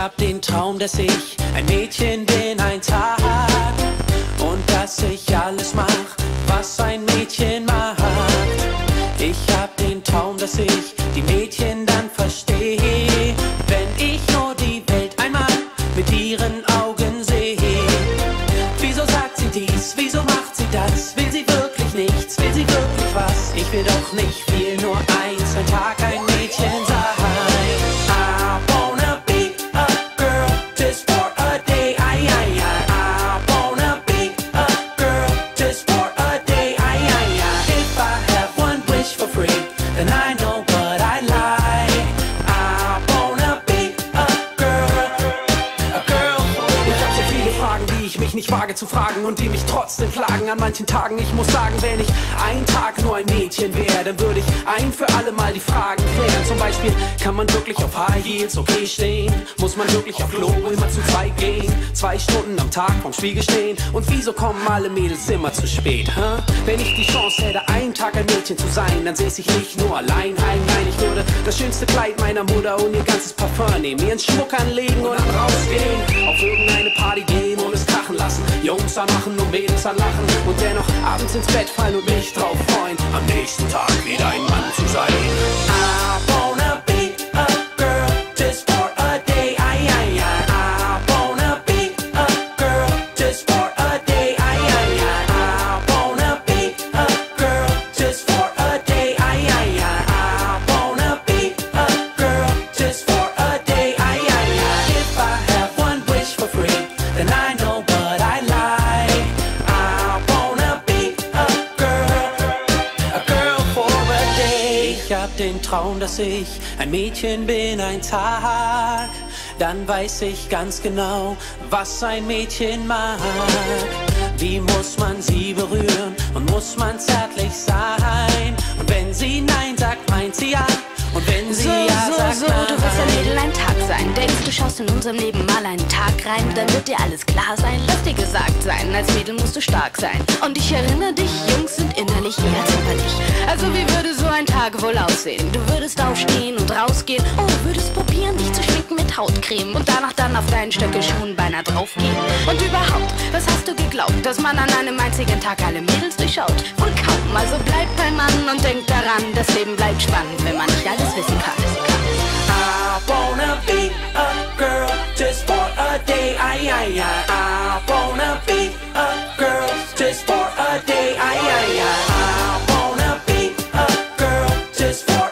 hab den Traum, dass ich ein Mädchen bin, ein Tag. Und dass ich alles mach, was ein Mädchen macht. Ich hab den Traum, dass ich die Mädchen dann verstehe. Wenn ich nur die Welt einmal mit ihren Augen sehe. Wieso sagt sie dies? Wieso macht sie das? Will sie wirklich nichts? Will sie wirklich was? Ich will doch nicht viel, nur eins, ein Tag ein Mädchen ich nicht wage zu fragen und die mich trotzdem plagen an manchen Tagen. Ich muss sagen, wenn ich einen Tag nur ein Mädchen wäre, dann würde ich ein für alle Mal die Fragen klären. Zum Beispiel, kann man wirklich auf High Heels okay stehen? Muss man wirklich auf Klo immer zu zweit gehen? Zwei Stunden am Tag vorm Spiegel stehen? Und wieso kommen alle Mädels immer zu spät? Hä? Wenn ich die Chance hätte, einen Tag ein Mädchen zu sein, dann säße ich nicht nur allein heim. Nein, ich würde das schönste Kleid meiner Mutter und ihr ganzes Parfum nehmen, einen Schmuck anlegen und dann rausgehen. Auf irgendeine Party gehen und es Jungs anmachen und Mädels anlachen und dennoch abends ins Bett fallen und mich drauf freuen, am nächsten Tag wieder ein hab den Traum, dass ich ein Mädchen bin, ein Tag. Dann weiß ich ganz genau, was ein Mädchen mag. Wie muss man sie berühren und muss man zärtlich sein? Und wenn sie Nein sagt, meint sie ja. Sein. Denkst du schaust in unserem Leben mal einen Tag rein, dann wird dir alles klar sein. Lass dir gesagt sein, als Mädel musst du stark sein. Und ich erinnere dich, Jungs sind innerlich eher zimperlich. Also wie würde so ein Tag wohl aussehen? Du würdest aufstehen und rausgehen. Oh, würdest probieren, dich zu schminken mit Hautcreme. Und danach dann auf deinen Stöckelschuhen beinahe draufgehen. Und überhaupt, was hast du geglaubt, dass man an einem einzigen Tag alle Mädels durchschaut? Wohl kaum, also bleib beim Mann und denk daran, das Leben bleibt spannend, wenn man nicht alles wissen kann. for